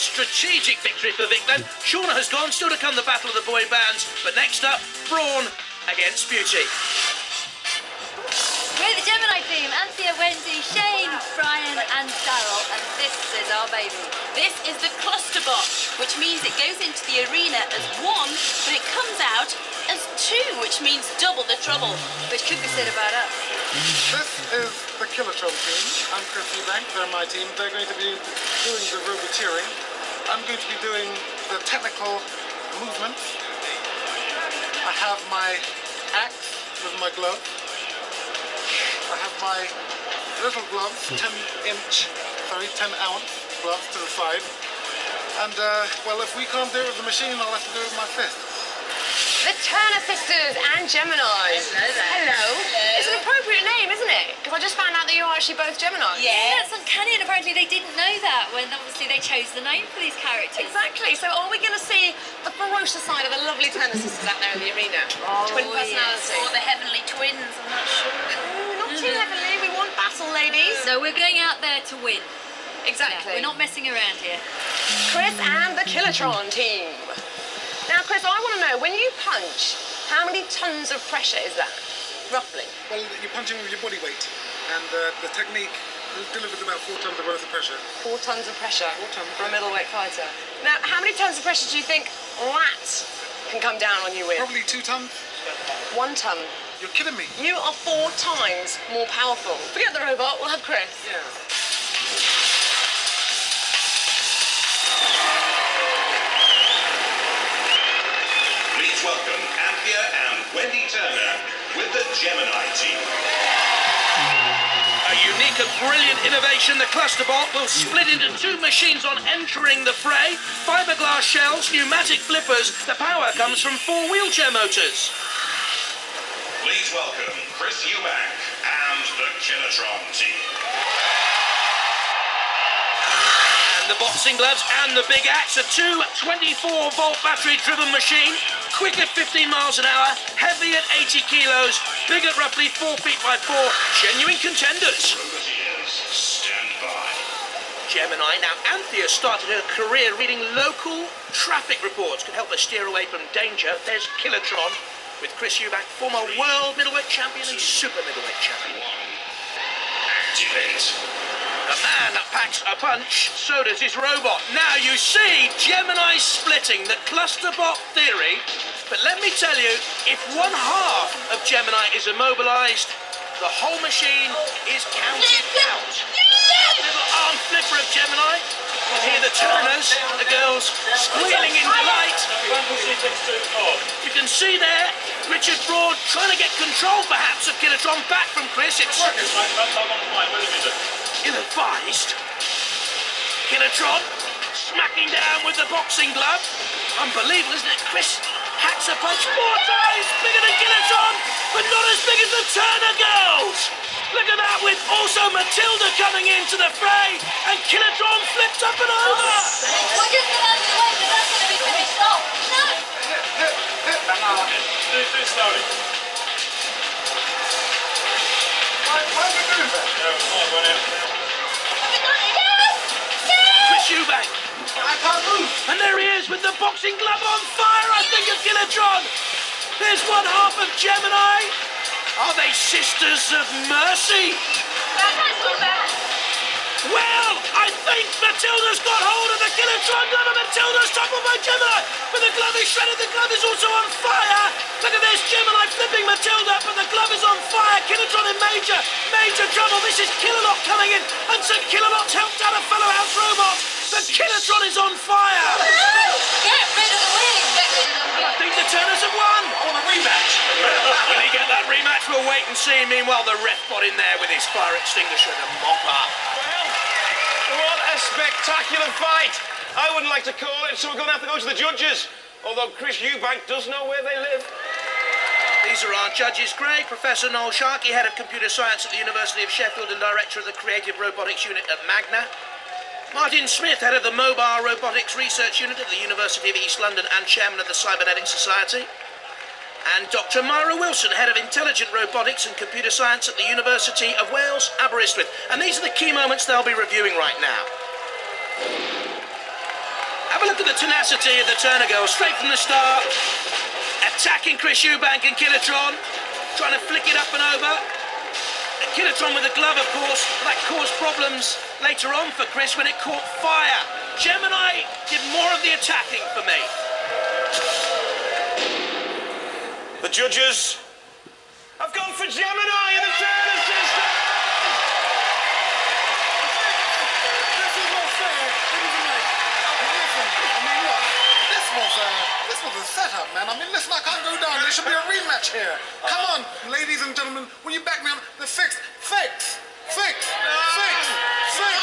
strategic victory for Vickland. Shauna has gone, still to come the battle of the boy bands. But next up, Brawn against Beauty. We're the Gemini team, Anthea, Wendy, Shane, Brian and Daryl, and this is our baby. This is the cluster bot, which means it goes into the arena as one, but it comes out as two, which means double the trouble. Which could be said about us. This is the Killertron team. I'm Chris Eubank. They're my team. They're going to be doing the roboteering. I'm going to be doing the technical movements. I have my axe with my glove. I have my little gloves, 10 inch, sorry, 10 ounce gloves to the side. And, uh, well, if we can't do it with the machine, I'll have to do it with my fist. The Turner sisters and Gemini. Hello there. Hello. It's an appropriate name, isn't it? Because I just found out that you are actually both Gemini. Yeah, that's uncanny, and apparently they didn't know that when obviously they chose the name for these characters. Exactly. So are we going to see the ferocious side of the lovely Turner sisters out there in the arena? Oh, Twin yes. personality. Or the heavenly twins, I'm not sure. Ooh, not too mm. heavenly. We want battle, ladies. So we're going out there to win. Exactly. Yeah, we're not messing around here. Chris and the Killertron team. Now, Chris, I want to know when you punch, how many tons of pressure is that, roughly? Well, you're punching with your body weight, and uh, the technique delivers about four tons of relative pressure. Four tons of pressure Four tons. for a middleweight fighter. Now, how many tons of pressure do you think that can come down on you with? Probably two tons. One ton. You're kidding me. You are four times more powerful. Forget the robot, we'll have Chris. Yeah. Anthea and Wendy Turner with the Gemini team. A unique and brilliant innovation, the Clusterbot will split into two machines on entering the fray. Fiberglass shells, pneumatic flippers. The power comes from four wheelchair motors. Please welcome Chris Eubank and the Killertron team. And the boxing gloves and the big axe a two 24 volt battery driven machine. Quick at 15 miles an hour, heavy at 80 kilos, big at roughly 4 feet by 4. Genuine contenders. Stand by. Gemini. Now, Anthea started her career reading local traffic reports, could help her steer away from danger. There's Killertron with Chris Eubank, former world middleweight champion and super middleweight champion. Activate. A man that packs a punch, so does his robot. Now you see Gemini splitting the clusterbot theory. But let me tell you, if one half of Gemini is immobilized, the whole machine is counted out. Little arm flipper of Gemini. You hear the Turners, the girls squealing in delight. You can see there Richard Broad trying to get control perhaps of Killertron back from Chris. It's ill-advised. Killertron smacking down with the boxing glove. Unbelievable, isn't it? Chris a punch four times bigger than Killertron, but not as big as the Turner girls. Look at that, with also Matilda coming into the fray, and Killertron flipped up and over. We're just going out of the way, but that's going to be finished off. No! Hang on. Do it slowly. Why, why are we doing that? Have we I can't move. and there he is with the boxing glove on fire, I think, it's Killertron. There's one half of Gemini. Are they sisters of mercy? Well, I think Matilda's got hold of the Killertron glove and Matilda's toppled by Gemini. But the glove is shredded, the glove is also on fire. Look at this, Gemini flipping Matilda, but the glove is on fire. Killertron in major, major trouble. This is Killalot coming in, and Sir Killalot's helped out a fellow house robot. The Killertron is on fire. Get rid of the wing! Get rid of the I think the Turners have won. I want a rematch. Will he get that rematch? We'll wait and see. Meanwhile, the ref got in there with his fire extinguisher and a mopper. What a spectacular fight! I wouldn't like to call it, so we're going to have to go to the judges. Although Chris Eubank does know where they live. These are our judges, Greg, Professor Noel Sharkey, Head of Computer Science at the University of Sheffield and Director of the Creative Robotics Unit at Magna. Martin Smith, Head of the Mobile Robotics Research Unit at the University of East London and Chairman of the Cybernetics Society. And Dr. Myra Wilson, Head of Intelligent Robotics and Computer Science at the University of Wales, Aberystwyth. And these are the key moments they'll be reviewing right now. Have a look at the tenacity of the Turner girls, straight from the start. Attacking Chris Eubank and Killertron, trying to flick it up and over. Killertron with a glove, of course, that caused problems later on for Chris when it caught fire. Gemini did more of the attacking for me. The judges have gone for Gemini in the Turner system. This is not fair. Ladies and gentlemen. Listen, I mean, look, this was a, this was a setup, man. I mean, listen, I can't go down. There should be a rematch here. Come on, ladies and gentlemen. Will you back me up? The fix, fix, fix, fix, fix.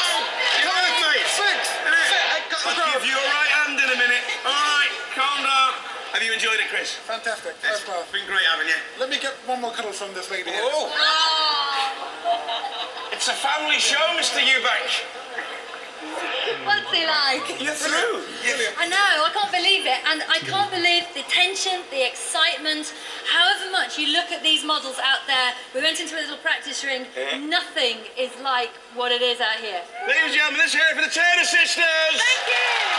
You Come on, me? Fix, fix. I'll give you a right hand in a minute. All right, calm down. Have you enjoyed it, Chris? Fantastic. First class. Been great having you. Let me get one more cuddle from this lady here. Oh, it's a family show, Mr. Eubank. He like? You're through. I know, I can't believe it. And I can't believe the tension, the excitement, however much you look at these models out there. We went into a little practice ring. Nothing is like what it is out here. Ladies and gentlemen, let's hear it for the Turner sisters. Thank you!